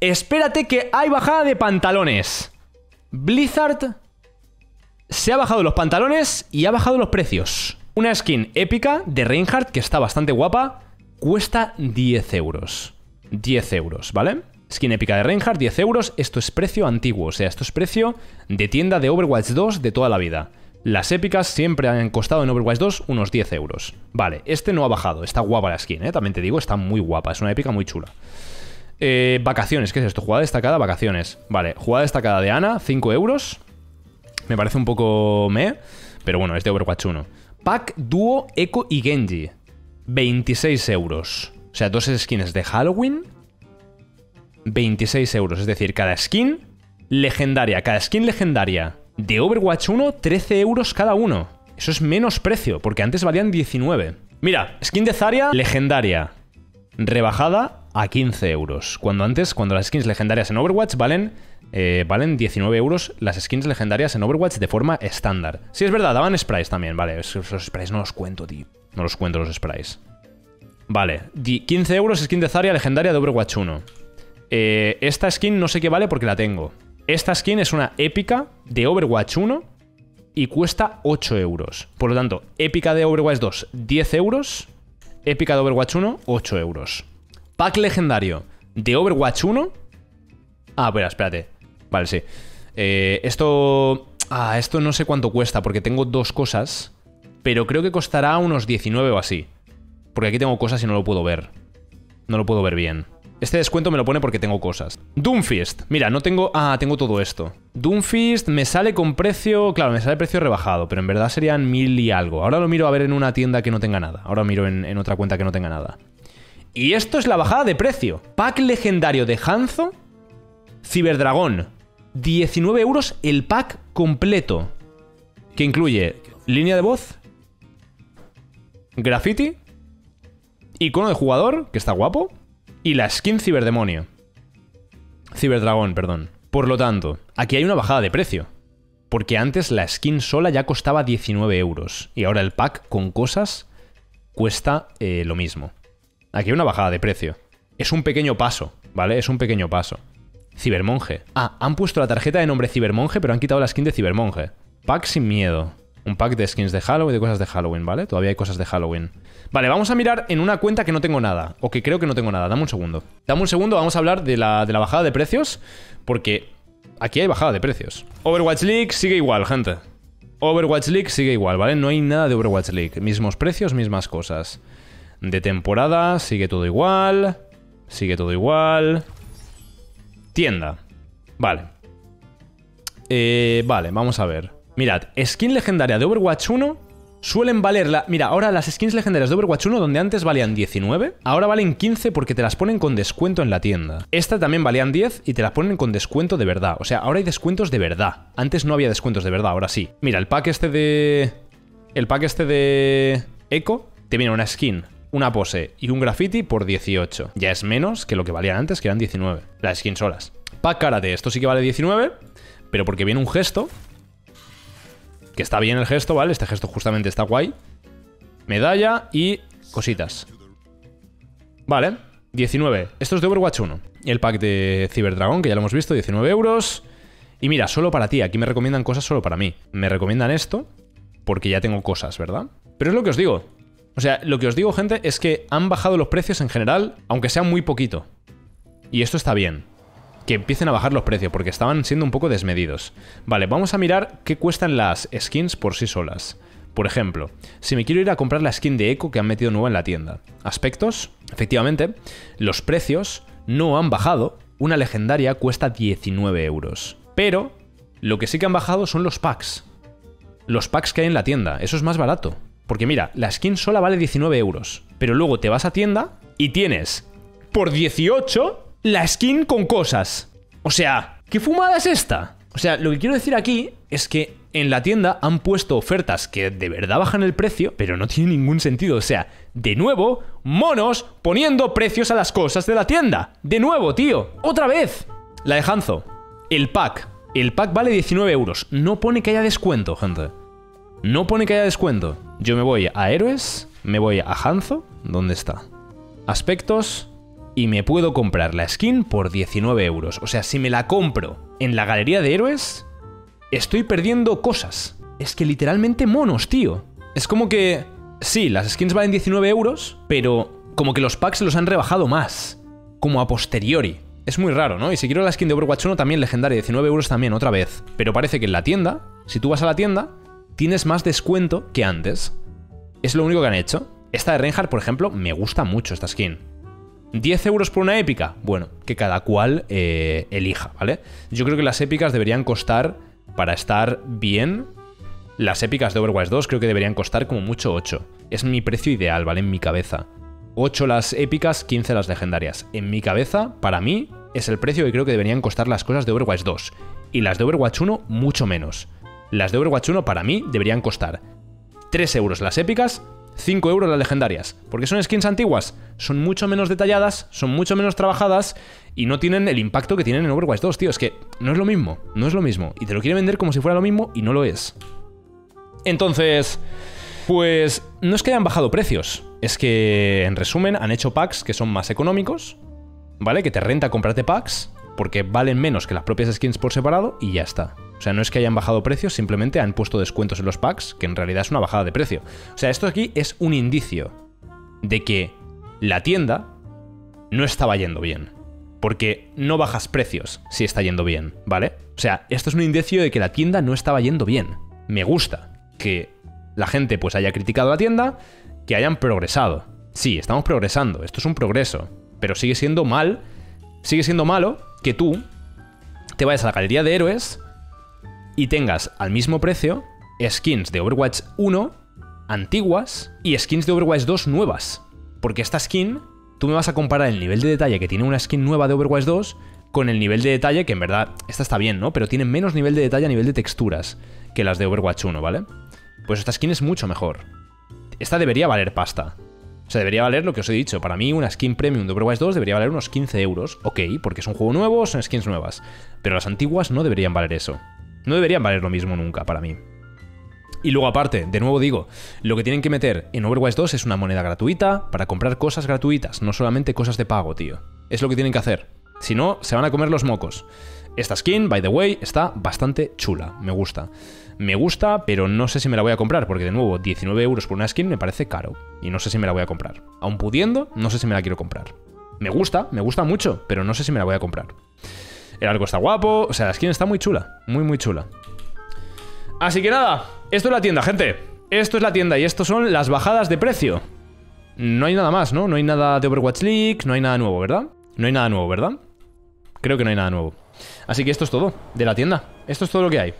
Espérate que hay bajada de pantalones. Blizzard se ha bajado los pantalones y ha bajado los precios. Una skin épica de Reinhardt que está bastante guapa. Cuesta 10 euros. 10 euros, ¿vale? Skin épica de Reinhardt, 10 euros. Esto es precio antiguo, o sea, esto es precio de tienda de Overwatch 2 de toda la vida. Las épicas siempre han costado en Overwatch 2 unos 10 euros. Vale, este no ha bajado. Está guapa la skin, ¿eh? También te digo, está muy guapa. Es una épica muy chula. Eh, vacaciones, ¿qué es esto? Jugada destacada, vacaciones. Vale, jugada destacada de Ana, 5 euros. Me parece un poco me, pero bueno, es de Overwatch 1. Pack Duo Echo y Genji, 26 euros. O sea, dos skins de Halloween, 26 euros. Es decir, cada skin legendaria, cada skin legendaria de Overwatch 1, 13 euros cada uno. Eso es menos precio, porque antes valían 19. Mira, skin de Zarya legendaria, rebajada a 15 euros. Cuando antes, cuando las skins legendarias en Overwatch valen, eh, valen 19 euros las skins legendarias en Overwatch de forma estándar. Sí, es verdad, daban sprays también, vale. Esos sprays no los cuento, tío. No los cuento los sprays. Vale, 15 euros skin de Zarya legendaria de Overwatch 1. Eh, esta skin no sé qué vale porque la tengo. Esta skin es una épica de Overwatch 1 y cuesta 8 euros. Por lo tanto, épica de Overwatch 2, 10 euros. Épica de Overwatch 1, 8 euros. Pack legendario de Overwatch 1. Ah, espera, espérate. Vale, sí. Eh, esto. Ah, esto no sé cuánto cuesta porque tengo dos cosas. Pero creo que costará unos 19 o así. Porque aquí tengo cosas y no lo puedo ver. No lo puedo ver bien. Este descuento me lo pone porque tengo cosas. Doomfist. Mira, no tengo... Ah, tengo todo esto. Doomfist me sale con precio... Claro, me sale precio rebajado, pero en verdad serían mil y algo. Ahora lo miro a ver en una tienda que no tenga nada. Ahora miro en otra cuenta que no tenga nada. Y esto es la bajada de precio. Pack legendario de Hanzo. Ciberdragón. 19 euros el pack completo. Que incluye línea de voz. Graffiti. Icono de jugador, que está guapo y la skin Ciberdemonio. Ciberdragón, perdón. Por lo tanto, aquí hay una bajada de precio. Porque antes la skin sola ya costaba 19 euros. Y ahora el pack con cosas cuesta eh, lo mismo. Aquí hay una bajada de precio. Es un pequeño paso, ¿vale? Es un pequeño paso. Cibermonje. Ah, han puesto la tarjeta de nombre Cibermonje, pero han quitado la skin de Cibermonje. Pack sin miedo. Un pack de skins de Halloween, de cosas de Halloween, ¿vale? Todavía hay cosas de Halloween. Vale, vamos a mirar en una cuenta que no tengo nada. O que creo que no tengo nada. Dame un segundo. Dame un segundo, vamos a hablar de la, de la bajada de precios. Porque aquí hay bajada de precios. Overwatch League sigue igual, gente. Overwatch League sigue igual, ¿vale? No hay nada de Overwatch League. Mismos precios, mismas cosas. De temporada, sigue todo igual. Sigue todo igual. Tienda. Vale. Eh, vale, vamos a ver. Mirad, skin legendaria de Overwatch 1 Suelen valer la... Mira, ahora las skins legendarias de Overwatch 1, donde antes valían 19, ahora valen 15 porque te las ponen con descuento en la tienda. Esta también valían 10 y te las ponen con descuento de verdad. O sea, ahora hay descuentos de verdad. Antes no había descuentos de verdad, ahora sí. Mira, el pack este de... El pack este de... Echo te viene una skin, una pose y un graffiti por 18. Ya es menos que lo que valían antes, que eran 19. Las skins solas. Pack karate, esto sí que vale 19, pero porque viene un gesto que está bien el gesto, ¿vale? Este gesto justamente está guay. Medalla y cositas. Vale, 19. Esto es de Overwatch 1. El pack de Cyberdragon, que ya lo hemos visto, 19 euros. Y mira, solo para ti. Aquí me recomiendan cosas solo para mí. Me recomiendan esto porque ya tengo cosas, ¿verdad? Pero es lo que os digo. O sea, lo que os digo, gente, es que han bajado los precios en general, aunque sea muy poquito. Y esto está bien que empiecen a bajar los precios, porque estaban siendo un poco desmedidos. Vale, vamos a mirar qué cuestan las skins por sí solas. Por ejemplo, si me quiero ir a comprar la skin de Echo que han metido nueva en la tienda. Aspectos, efectivamente, los precios no han bajado. Una legendaria cuesta 19 euros. Pero lo que sí que han bajado son los packs. Los packs que hay en la tienda. Eso es más barato. Porque mira, la skin sola vale 19 euros. Pero luego te vas a tienda y tienes por 18 la skin con cosas. O sea, ¿qué fumada es esta? O sea, lo que quiero decir aquí es que en la tienda han puesto ofertas que de verdad bajan el precio, pero no tiene ningún sentido. O sea, de nuevo, monos poniendo precios a las cosas de la tienda. De nuevo, tío. Otra vez. La de Hanzo. El pack. El pack vale 19 euros. No pone que haya descuento, gente. No pone que haya descuento. Yo me voy a héroes, me voy a Hanzo. ¿Dónde está? Aspectos y me puedo comprar la skin por 19 euros. O sea, si me la compro en la galería de héroes, estoy perdiendo cosas. Es que literalmente monos, tío. Es como que... Sí, las skins valen 19 euros, pero como que los packs los han rebajado más. Como a posteriori. Es muy raro, ¿no? Y si quiero la skin de Overwatch 1 también legendaria, 19 euros también, otra vez. Pero parece que en la tienda, si tú vas a la tienda, tienes más descuento que antes. Es lo único que han hecho. Esta de Reinhardt, por ejemplo, me gusta mucho esta skin. 10 euros por una épica. Bueno, que cada cual eh, elija, ¿vale? Yo creo que las épicas deberían costar, para estar bien, las épicas de Overwatch 2 creo que deberían costar como mucho 8. Es mi precio ideal, ¿vale? En mi cabeza. 8 las épicas, 15 las legendarias. En mi cabeza, para mí, es el precio que creo que deberían costar las cosas de Overwatch 2. Y las de Overwatch 1, mucho menos. Las de Overwatch 1, para mí, deberían costar 3 euros las épicas, 5 euros las legendarias. Porque son skins antiguas, son mucho menos detalladas, son mucho menos trabajadas y no tienen el impacto que tienen en Overwatch 2, tío. Es que no es lo mismo, no es lo mismo. Y te lo quiere vender como si fuera lo mismo y no lo es. Entonces, pues no es que hayan bajado precios, es que en resumen han hecho packs que son más económicos, ¿vale? Que te renta comprarte packs porque valen menos que las propias skins por separado y ya está. O sea, no es que hayan bajado precios, simplemente han puesto descuentos en los packs, que en realidad es una bajada de precio. O sea, esto aquí es un indicio de que la tienda no estaba yendo bien. Porque no bajas precios si está yendo bien, ¿vale? O sea, esto es un indicio de que la tienda no estaba yendo bien. Me gusta que la gente pues haya criticado la tienda, que hayan progresado. Sí, estamos progresando, esto es un progreso, pero sigue siendo mal, sigue siendo malo que tú te vayas a la galería de héroes y tengas al mismo precio skins de Overwatch 1 antiguas y skins de Overwatch 2 nuevas. Porque esta skin, tú me vas a comparar el nivel de detalle que tiene una skin nueva de Overwatch 2 con el nivel de detalle que en verdad, esta está bien, ¿no? Pero tiene menos nivel de detalle a nivel de texturas que las de Overwatch 1, ¿vale? Pues esta skin es mucho mejor. Esta debería valer pasta. O sea, debería valer lo que os he dicho. Para mí, una skin premium de Overwatch 2 debería valer unos 15 euros. Ok, porque es un juego nuevo, son skins nuevas. Pero las antiguas no deberían valer eso. No deberían valer lo mismo nunca para mí. Y luego aparte, de nuevo digo, lo que tienen que meter en Overwatch 2 es una moneda gratuita para comprar cosas gratuitas, no solamente cosas de pago, tío. Es lo que tienen que hacer. Si no, se van a comer los mocos. Esta skin, by the way, está bastante chula, me gusta. Me gusta, pero no sé si me la voy a comprar, porque de nuevo, 19 euros por una skin me parece caro. Y no sé si me la voy a comprar. Aún pudiendo, no sé si me la quiero comprar. Me gusta, me gusta mucho, pero no sé si me la voy a comprar. El arco está guapo, o sea, la skin está muy chula, muy muy chula. Así que nada, esto es la tienda, gente. Esto es la tienda y esto son las bajadas de precio. No hay nada más, ¿no? No hay nada de Overwatch League, no hay nada nuevo, ¿verdad? No hay nada nuevo, ¿verdad? Creo que no hay nada nuevo. Así que esto es todo de la tienda. Esto es todo lo que hay.